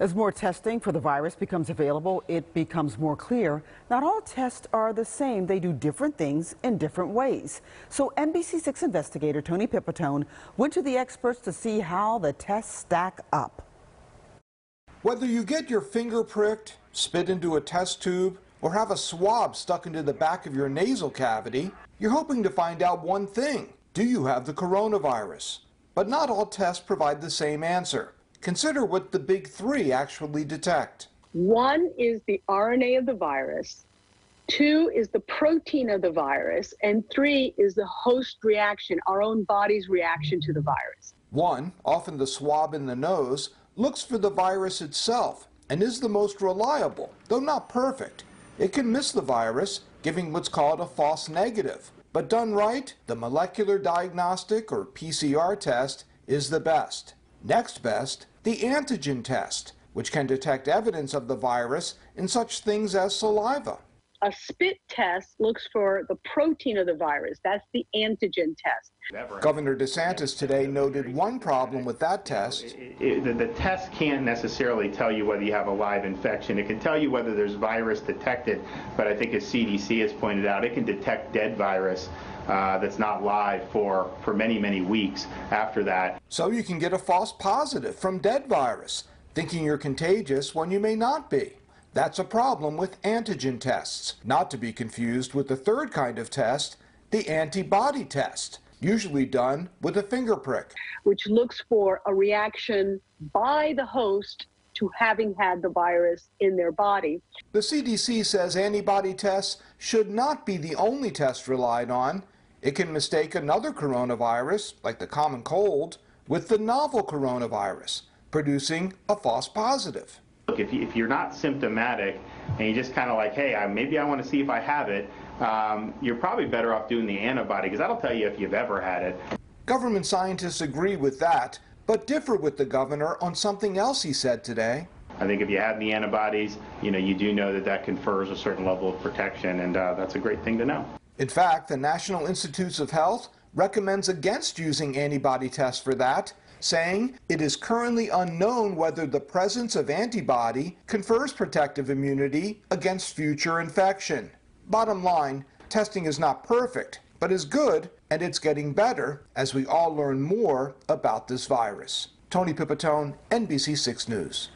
As more testing for the virus becomes available, it becomes more clear not all tests are the same. They do different things in different ways. So NBC6 investigator Tony Pipitone went to the experts to see how the tests stack up. Whether you get your finger pricked, spit into a test tube, or have a swab stuck into the back of your nasal cavity, you're hoping to find out one thing. Do you have the coronavirus? But not all tests provide the same answer. Consider what the big three actually detect. One is the RNA of the virus, two is the protein of the virus, and three is the host reaction, our own body's reaction to the virus. One, often the swab in the nose, looks for the virus itself and is the most reliable, though not perfect. It can miss the virus, giving what's called a false negative. But done right, the molecular diagnostic or PCR test is the best. Next best, the antigen test, which can detect evidence of the virus in such things as saliva. A spit test looks for the protein of the virus. That's the antigen test. Governor DeSantis today noted one problem with that test. It, it, the, the test can't necessarily tell you whether you have a live infection. It can tell you whether there's virus detected, but I think as CDC has pointed out, it can detect dead virus uh, that's not live for, for many, many weeks after that. So you can get a false positive from dead virus, thinking you're contagious when you may not be. That's a problem with antigen tests, not to be confused with the third kind of test, the antibody test, usually done with a finger prick. Which looks for a reaction by the host to having had the virus in their body. The CDC says antibody tests should not be the only test relied on. It can mistake another coronavirus, like the common cold, with the novel coronavirus, producing a false positive. Look, if, you, if you're not symptomatic and you just kind of like, hey, I, maybe I want to see if I have it, um, you're probably better off doing the antibody because that'll tell you if you've ever had it. Government scientists agree with that, but differ with the governor on something else he said today. I think if you have the antibodies, you know, you do know that that confers a certain level of protection, and uh, that's a great thing to know. In fact, the National Institutes of Health recommends against using antibody tests for that saying it is currently unknown whether the presence of antibody confers protective immunity against future infection. Bottom line, testing is not perfect, but is good, and it's getting better as we all learn more about this virus. Tony Pipitone, NBC6 News.